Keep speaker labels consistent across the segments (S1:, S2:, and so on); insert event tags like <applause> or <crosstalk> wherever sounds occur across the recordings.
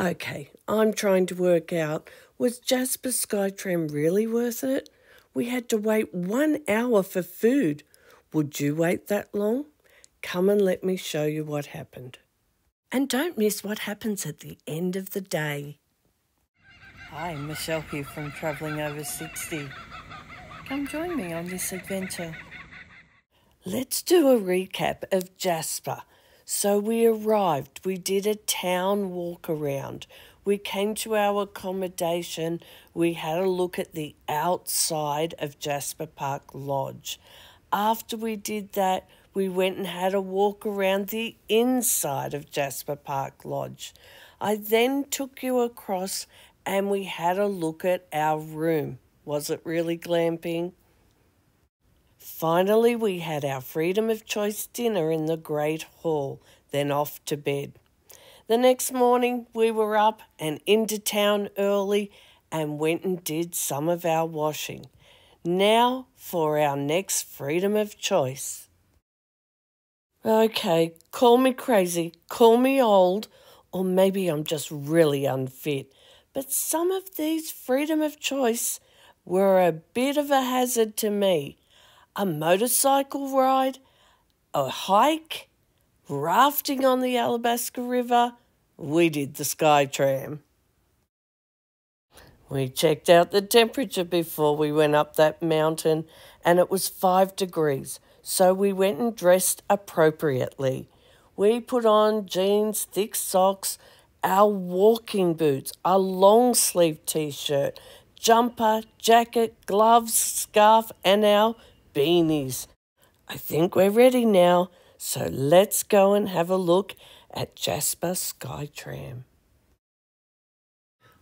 S1: Okay, I'm trying to work out was Jasper Skytram really worth it? We had to wait one hour for food. Would you wait that long? Come and let me show you what happened. And don't miss what happens at the end of the day.
S2: Hi, Michelle here from Travelling Over 60. Come join me on this adventure.
S1: Let's do a recap of Jasper. So we arrived, we did a town walk around, we came to our accommodation, we had a look at the outside of Jasper Park Lodge. After we did that, we went and had a walk around the inside of Jasper Park Lodge. I then took you across and we had a look at our room. Was it really glamping? Finally, we had our freedom of choice dinner in the Great Hall, then off to bed. The next morning, we were up and into town early and went and did some of our washing. Now for our next freedom of choice. Okay, call me crazy, call me old, or maybe I'm just really unfit, but some of these freedom of choice were a bit of a hazard to me a motorcycle ride, a hike, rafting on the Athabasca River. We did the Sky Tram. We checked out the temperature before we went up that mountain, and it was five degrees, so we went and dressed appropriately. We put on jeans, thick socks, our walking boots, a long sleeve t shirt, jumper, jacket, gloves, scarf, and our beanies. I think we're ready now, so let's go and have a look at Jasper Skytram.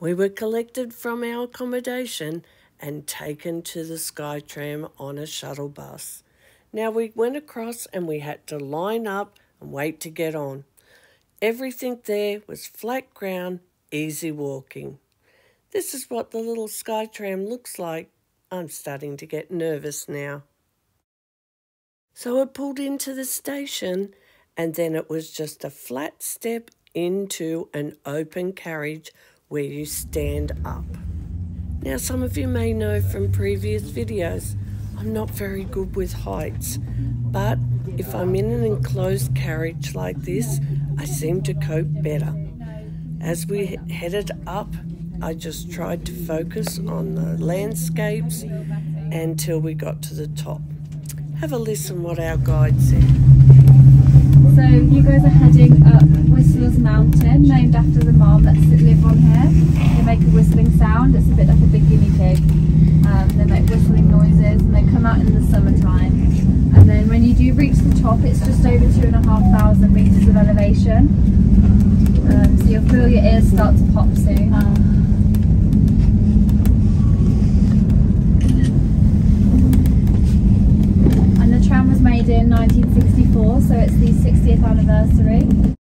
S1: We were collected from our accommodation and taken to the Skytram on a shuttle bus. Now we went across and we had to line up and wait to get on. Everything there was flat ground, easy walking. This is what the little Skytram looks like. I'm starting to get nervous now. So I pulled into the station, and then it was just a flat step into an open carriage where you stand up. Now, some of you may know from previous videos, I'm not very good with heights, but if I'm in an enclosed carriage like this, I seem to cope better. As we headed up, I just tried to focus on the landscapes until we got to the top. Have a listen what our guide said.
S3: So you guys are heading up Whistler's Mountain, named after the marmots that live on here. They make a whistling sound. It's a bit like a big guinea pig. Um, they make whistling noises and they come out in the summertime. And then when you do reach the top, it's just over two and a half thousand meters of elevation. Um, so you'll feel your ears start to pop soon. made in 1964, so it's the 60th anniversary.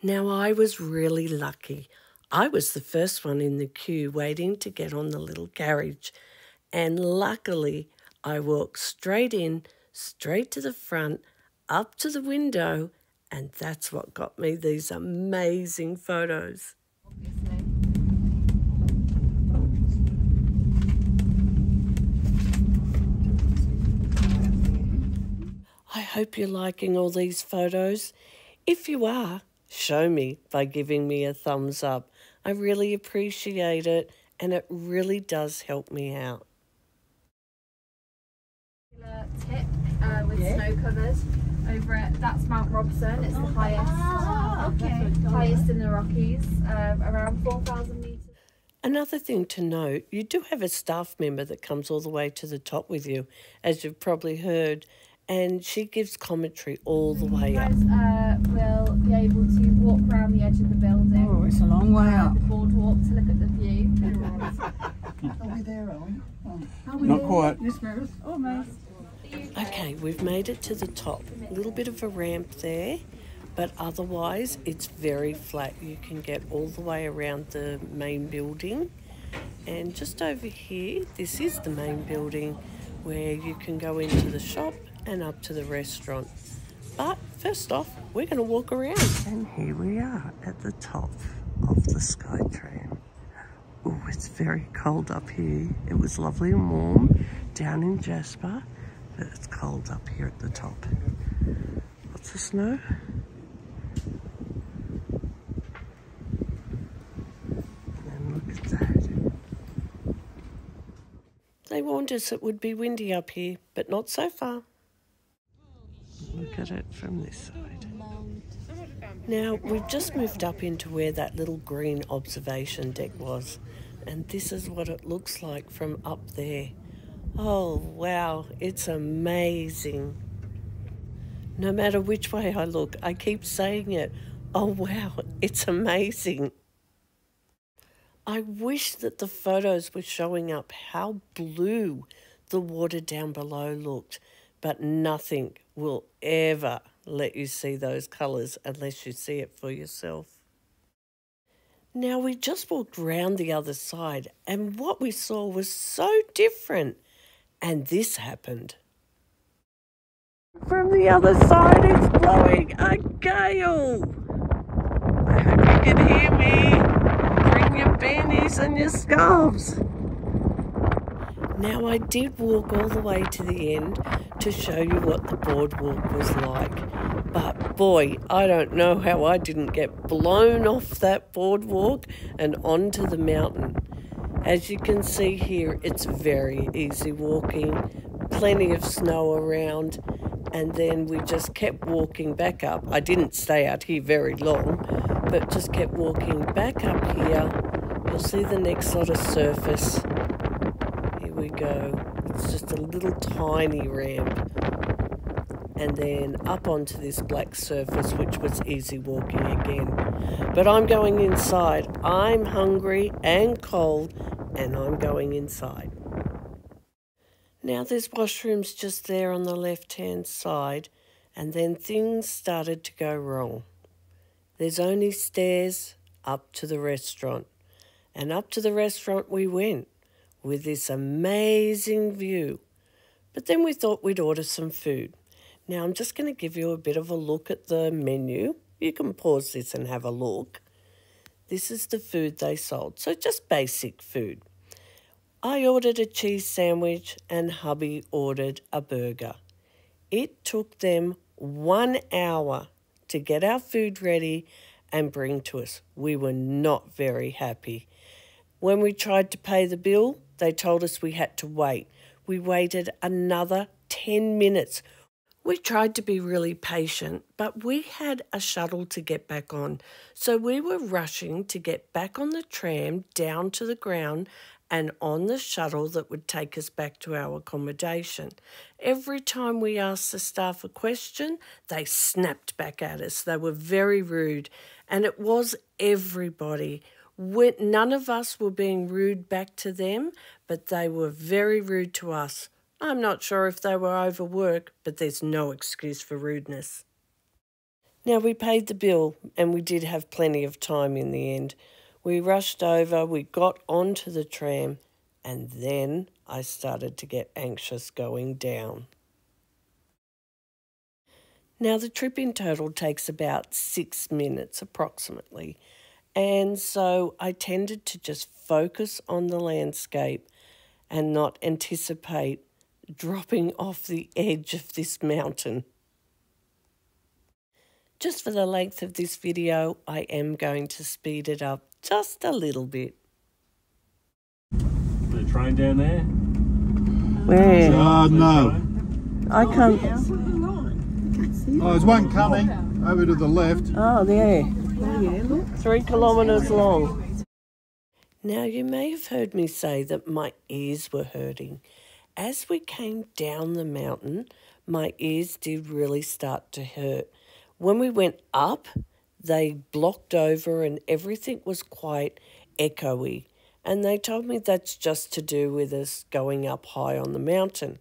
S1: Now, I was really lucky. I was the first one in the queue waiting to get on the little carriage, and luckily, I walked straight in, straight to the front, up to the window, and that's what got me these amazing photos. I hope you're liking all these photos. If you are, show me by giving me a thumbs up. I really appreciate it and it really does help me out.
S3: Tip uh, with yeah. snow covers over at that's Mount Robson. It's the oh, highest, ah, okay. highest in the Rockies, uh, around 4,000 meters.
S1: Another thing to note, you do have a staff member that comes all the way to the top with you, as you've probably heard, and she gives commentary all the way
S3: you
S1: guys,
S3: up. Uh, will be able to walk around the edge of the building.
S4: Oh, it's a long way up.
S3: The boardwalk to look at the view. <laughs>
S4: are we there, are we? Oh.
S5: Are we Not there? quite.
S4: Yes, Ferris.
S3: Almost.
S1: Okay, we've made it to the top. A little bit of a ramp there, but otherwise it's very flat. You can get all the way around the main building. And just over here, this is the main building where you can go into the shop and up to the restaurant. But first off, we're going to walk around. And here we are at the top of the Skytram. Oh, it's very cold up here. It was lovely and warm down in Jasper, but it's cold up here at the top. Lots of snow. And look at that. They warned us it would be windy up here, but not so far. Look at it from this side. Now, we've just moved up into where that little green observation deck was, and this is what it looks like from up there. Oh, wow, it's amazing. No matter which way I look, I keep saying it. Oh, wow, it's amazing. I wish that the photos were showing up how blue the water down below looked, but nothing will ever let you see those colours unless you see it for yourself. Now, we just walked round the other side, and what we saw was so different. And this happened. From the other side, it's blowing a gale. I hope you can hear me. Bring your beanies and your scarves. Now, I did walk all the way to the end to show you what the boardwalk was like. But boy, I don't know how I didn't get blown off that boardwalk and onto the mountain. As you can see here, it's very easy walking, plenty of snow around, and then we just kept walking back up. I didn't stay out here very long, but just kept walking back up here. You'll see the next sort of surface go. It's just a little tiny ramp. And then up onto this black surface, which was easy walking again. But I'm going inside. I'm hungry and cold, and I'm going inside. Now there's washrooms just there on the left hand side, and then things started to go wrong. There's only stairs up to the restaurant, and up to the restaurant we went with this amazing view. But then we thought we'd order some food. Now I'm just going to give you a bit of a look at the menu. You can pause this and have a look. This is the food they sold, so just basic food. I ordered a cheese sandwich and hubby ordered a burger. It took them one hour to get our food ready and bring to us. We were not very happy. When we tried to pay the bill, they told us we had to wait. We waited another 10 minutes. We tried to be really patient, but we had a shuttle to get back on. So we were rushing to get back on the tram down to the ground and on the shuttle that would take us back to our accommodation. Every time we asked the staff a question, they snapped back at us. They were very rude, and it was everybody none of us were being rude back to them, but they were very rude to us. I'm not sure if they were overworked, but there's no excuse for rudeness. Now, we paid the bill and we did have plenty of time in the end. We rushed over, we got onto the tram, and then I started to get anxious going down. Now, the trip in total takes about six minutes approximately, and so I tended to just focus on the landscape and not anticipate dropping <laughs> off the edge of this mountain. Just for the length of this video, I am going to speed it up just a little bit.
S5: The train down there?
S1: Where?
S4: Oh, no.
S1: I can't.
S4: Oh, oh, there's one coming over to the left.
S1: Oh, there. Three kilometres long. Now, you may have heard me say that my ears were hurting. As we came down the mountain, my ears did really start to hurt. When we went up, they blocked over and everything was quite echoey. And they told me that's just to do with us going up high on the mountain.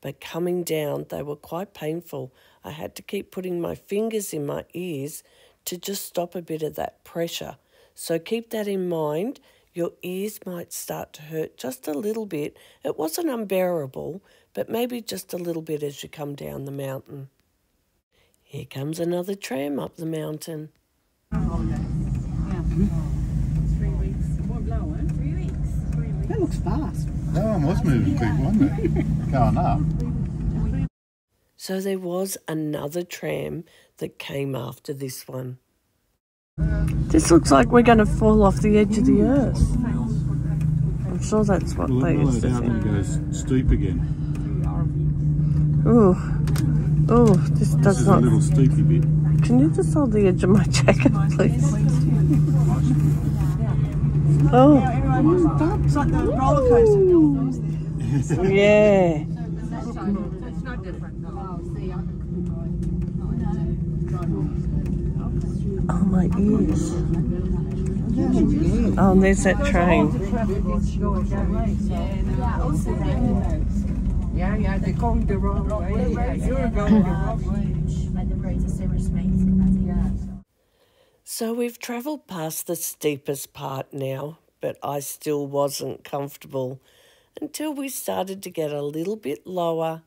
S1: But coming down, they were quite painful. I had to keep putting my fingers in my ears to just stop a bit of that pressure. So keep that in mind. Your ears might start to hurt just a little bit. It wasn't unbearable, but maybe just a little bit as you come down the mountain. Here comes another tram up the mountain.
S5: That looks fast.
S4: That one was moving quick, wasn't it? <laughs> Going up.
S1: So there was another tram that came after this one. This looks like we're going to fall off the edge of the earth. I'm sure that's what
S4: Well,
S1: they
S4: it
S1: used to
S4: out
S1: think.
S4: it goes steep again.
S1: Oh, oh, this
S4: This
S1: does
S4: is a
S1: not.
S4: little steepy bit.
S1: Can you just hold the edge of my <laughs> jacket, please? Oh,
S5: It's like the roller coaster. <laughs>
S1: yeah. <laughs> Oh, ears. Oh, and there's that train.
S5: Yeah, yeah, they're going the wrong way. You're going the wrong way.
S1: So we've travelled past the steepest part now, but I still wasn't comfortable until we started to get a little bit lower.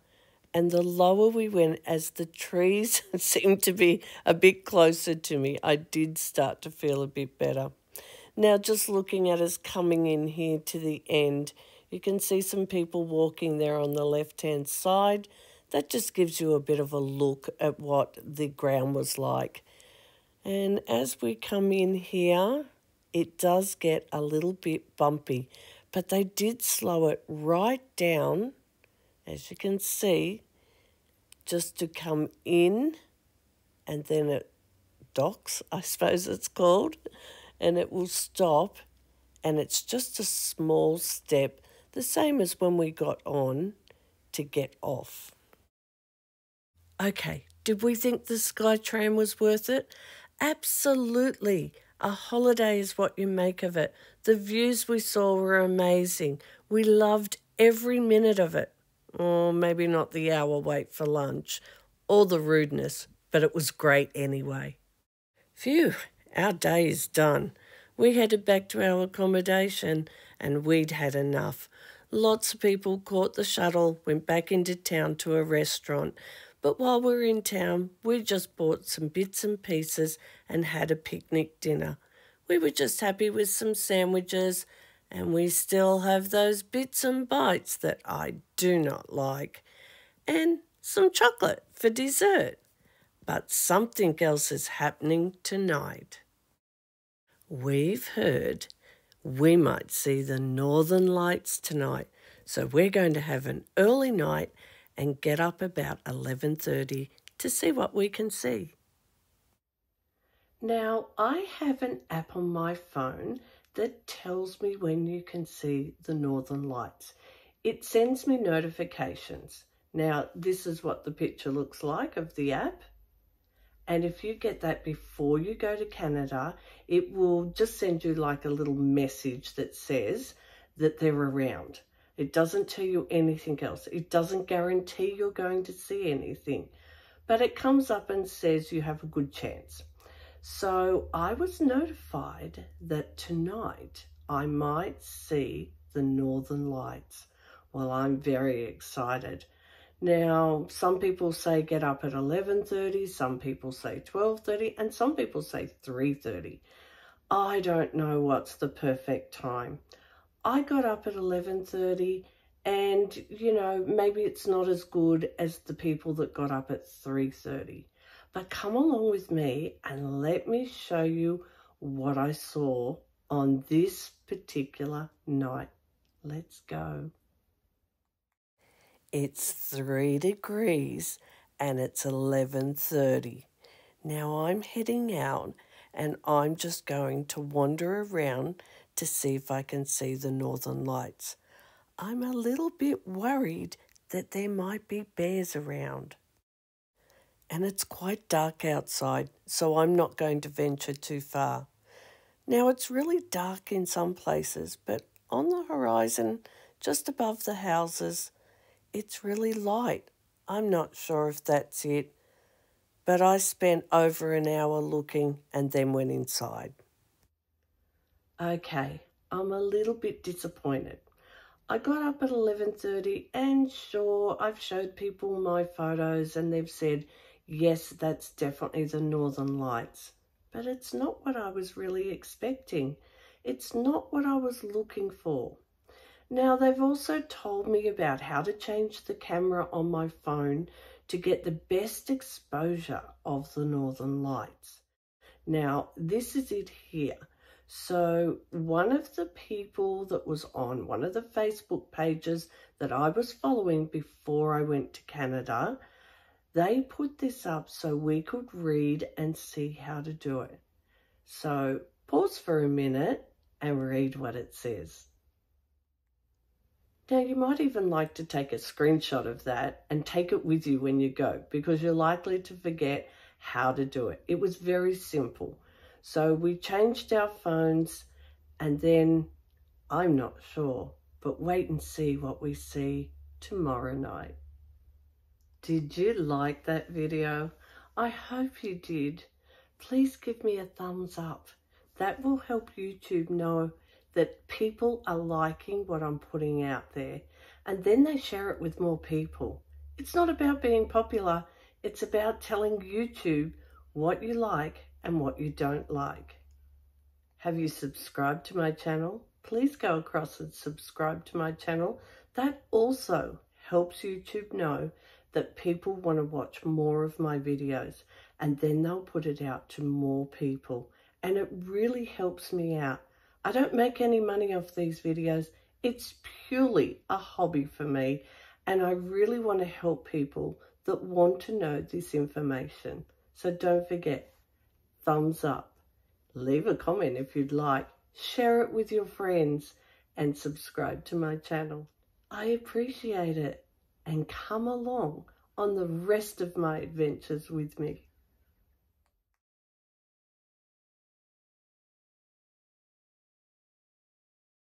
S1: And the lower we went, as the trees <laughs> seemed to be a bit closer to me, I did start to feel a bit better. Now, just looking at us coming in here to the end, you can see some people walking there on the left hand side. That just gives you a bit of a look at what the ground was like. And as we come in here, it does get a little bit bumpy, but they did slow it right down, as you can see, just to come in and then it docks, I suppose it's called, and it will stop. And it's just a small step, the same as when we got on to get off. Okay, did we think the Skytram was worth it? Absolutely. A holiday is what you make of it. The views we saw were amazing. We loved every minute of it. Or maybe not the hour wait for lunch or the rudeness, but it was great anyway. Phew, our day is done. We headed back to our accommodation and we'd had enough. Lots of people caught the shuttle, went back into town to a restaurant. But while we were in town, we just bought some bits and pieces and had a picnic dinner. We were just happy with some sandwiches, and we still have those bits and bites that I do not like, and some chocolate for dessert. But something else is happening tonight. We've heard we might see the northern lights tonight, so we're going to have an early night and get up about 11:30 to see what we can see. Now, I have an app on my phone that tells me when you can see the northern lights. It sends me notifications. Now, this is what the picture looks like of the app. And if you get that before you go to Canada, it will just send you like a little message that says that they're around. It doesn't tell you anything else. It doesn't guarantee you're going to see anything, but it comes up and says you have a good chance. So I was notified that tonight I might see the Northern Lights. Well, I'm very excited. Now, some people say get up at 11.30, some people say 12.30, and some people say 3.30. I don't know what's the perfect time. I got up at 11.30 and, you know, maybe it's not as good as the people that got up at 3.30. But come along with me and let me show you what I saw on this particular night. Let's go. It's three degrees and it's 11.30. Now I'm heading out and I'm just going to wander around to see if I can see the northern lights. I'm a little bit worried that there might be bears around. And it's quite dark outside, so I'm not going to venture too far. Now it's really dark in some places, but on the horizon, just above the houses, it's really light. I'm not sure if that's it, but I spent over an hour looking and then went inside. Okay, I'm a little bit disappointed. I got up at 11:30 and sure, I've showed people my photos and they've said, "Yes, that's definitely the northern lights." But it's not what I was really expecting. It's not what I was looking for. Now, they've also told me about how to change the camera on my phone to get the best exposure of the northern lights. Now, this is it here. So one of the people that was on one of the Facebook pages that I was following before I went to Canada, they put this up so we could read and see how to do it. So pause for a minute and read what it says. Now, you might even like to take a screenshot of that and take it with you when you go because you're likely to forget how to do it. It was very simple. So we changed our phones and then I'm not sure, but wait and see what we see tomorrow night. Did you like that video? I hope you did. Please give me a thumbs up. That will help YouTube know that people are liking what I'm putting out there and then they share it with more people. It's not about being popular, it's about telling YouTube what you like and what you don't like. Have you subscribed to my channel? Please go across and subscribe to my channel. That also helps YouTube know that people want to watch more of my videos and then they'll put it out to more people. And it really helps me out I don't make any money off these videos. It's purely a hobby for me and I really want to help people that want to know this information. So don't forget, thumbs up, leave a comment if you'd like, share it with your friends and subscribe to my channel. I appreciate it and come along on the rest of my adventures with me.